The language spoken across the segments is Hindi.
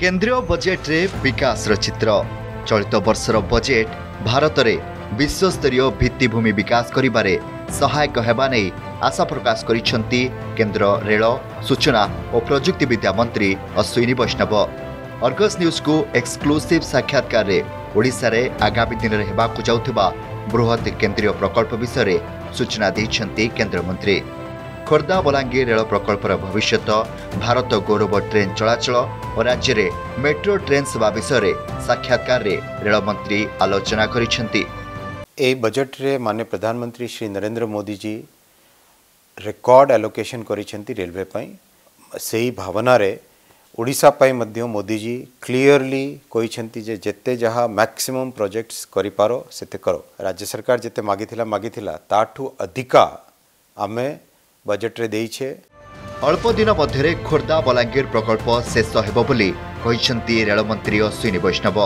केन्द्रीय बजेट्रे बिकास र चित्र चलित वर्ष र बजेट भारतले विश्वस्तरीय भिभूमि विकास गर सहायक हे आशा प्रकाश सूचना प्रजुक्ति विद्या मन्त्री अश्विनी वैष्णव न्यूज न्युजको एक्सक्लुसिभ साक्षात्कारले रे आगामी दिनको जाति बृहत् केन्द्रीय प्रकल्प विषय सूचनादेन् केन्द्रमन्त्री खर्दावलान्गे रेल प्रকল্পৰ ভৱিষ্যত ভাৰত গৰব ট্ৰেইন চলাচল আৰু ৰাজ্যৰে মেট্ৰো ট্ৰেইনস ভাবিষ্যতে সাক্ষাৎকাৰৰে ৰেল মন্ত্ৰী আলোচনা কৰিছন্তি এই বাজেটৰে মান্য প্ৰধানমন্ত্ৰী શ્રી নৰেন্দ্ৰ মোদীজি ৰেকৰ্ড এলোকেচন কৰিছন্তি ৰেলৱে পাই সেই ভাবনৰে ওড়िसा পাই মধ্য মোদীজি ক্লিয়ৰলি কৈছন্তি যে জেতে জহা মাক্সিমাম প্ৰজেক্টস কৰি পাৰো সেতে কৰো ৰাজ্য চৰকাৰ জেতে মাগি থিলা মাগি থিলা তাটু অধিকা আমি ବଜେଟ୍ରେ ଦେଇଛେ ଅଳ୍ପ ଦିନ ମଧ୍ୟରେ ଖୋର୍ଦ୍ଧା ବଲାଙ୍ଗୀର ପ୍ରକଳ୍ପ ଶେଷ ହେବ ବୋଲି କହିଛନ୍ତି ରେଳମନ୍ତ୍ରୀ ଅଶ୍ୱିନୀ ବୈଷ୍ଣବ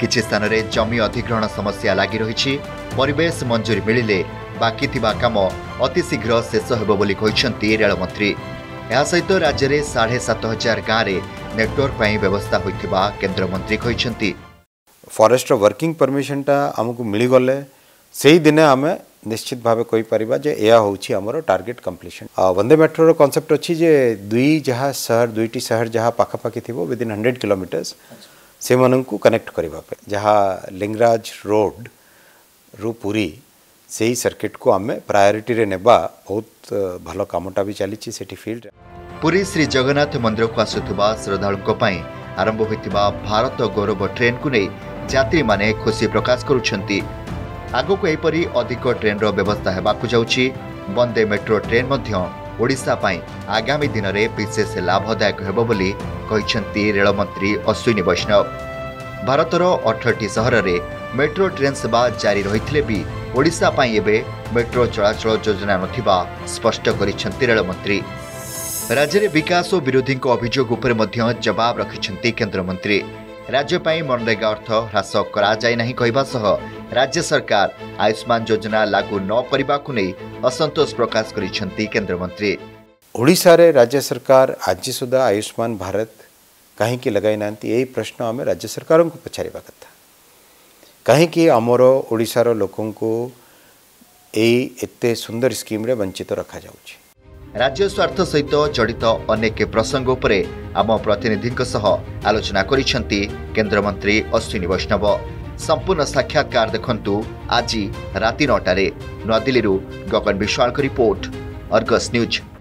କିଛି ସ୍ଥାନରେ ଜମି ଅଧିଗ୍ରହଣ ସମସ୍ୟା ଲାଗି ରହିଛି ପରିବେଶ ମଞ୍ଜୁରୀ ମିଳିଲେ ବାକି ଥିବା କାମ ଅତିଶୀଘ୍ର ଶେଷ ହେବ ବୋଲି କହିଛନ୍ତି ରେଳମନ୍ତ୍ରୀ ଏହା ସହିତ ରାଜ୍ୟରେ ସାଢ଼େ ସାତ ହଜାର ଗାଁରେ ନେଟୱାର୍କ ପାଇଁ ବ୍ୟବସ୍ଥା ହୋଇଥିବା କେନ୍ଦ୍ରମନ୍ତ୍ରୀ କହିଛନ୍ତି ଫରେଷ୍ଟର ୱାର୍କିଂ ପରମିସନଟା ଆମକୁ ମିଳିଗଲେ ସେଇ ଦିନେ ଆମେ निश्चित भाव कहीपर जे एमर टार्गेट कम्प्लीसन वंदे मेट्रोर कनसेप्ट अच्छी दुई जहाँ सहर दुईट सहर जहाँ पखापाखी थी विदिन हंड्रेड किलोमीटर्स से मानक कनेक्ट करने जहाँ लिंगराज रोड रु पुरी से ही सर्किट को आम प्रायोरीटी ने बहुत भल कम भी चली फिल्ड पुरी श्री जगन्नाथ मंदिर को आसुवा श्रद्धालु आरंभ हो भारत गौरव ट्रेन को नहीं जी खुशी प्रकाश करुंट आगको एपरि अधिक ट्रेन र व्यवस्था हुनु बन्दे मेट्रो ट्रेन आगामी दिन दिनले विशेष लाभदायक होलमन्त्री अश्विनी वैष्णव भारत र अठटी सहररे मेट्रो ट्रेन सेवा जारी रहिलेबिओापा ए मेट्रो चलाचल जोजना नष्ट गरि विरोधीको अभियोग जवाब रिन्द्रमन्त्री राज्यपै मनरेगा अर्थ ह्रास राज्य सरकार आयुष्मान योजना लागू नकराକୁ ନେଇ ଅସନ୍ତୋଷ ପ୍ରକାଶ କରିଛନ୍ତି କେନ୍ଦ୍ରମନ୍ତ୍ରୀ ଓଡ଼ିଶାରେ ରାଜ୍ୟ ସରକାର ଆଜି ସୁଦ୍ଧା ଆୟୁଷ୍ମାନ ଭାରତ କାହିଁକି ଲଗାଇନାହାନ୍ତି ଏହି ପ୍ରଶ୍ନ ଆମେ ରାଜ୍ୟ ସରକାରଙ୍କୁ ପଚାରିବା କଥା କାହିଁକି ଆମର ଓଡ଼ିଶାର ଲୋକଙ୍କୁ ଏହି ଏତେ ସୁନ୍ଦର ସ୍କିମ୍ରେ ବଞ୍ଚିତ ରଖାଯାଉଛି ରାଜ୍ୟ ସ୍ୱାର୍ଥ ସହିତ ଜଡ଼ିତ ଅନେକ ପ୍ରସଙ୍ଗ ଉପରେ ଆମ ପ୍ରତିନିଧିଙ୍କ ସହ ଆଲୋଚନା କରିଛନ୍ତି କେନ୍ଦ୍ରମନ୍ତ୍ରୀ ଅଶ୍ୱିନୀ ବୈଷ୍ଣବ ସମ୍ପୂର୍ଣ୍ଣ ସାକ୍ଷାତକାର ଦେଖନ୍ତୁ ଆଜି ରାତି ନଅଟାରେ ନୂଆଦିଲ୍ଲୀରୁ ଗଗନ ବିଶ୍ୱାଳଙ୍କ ରିପୋର୍ଟ ଅର୍ଗସ୍ ନ୍ୟୁଜ୍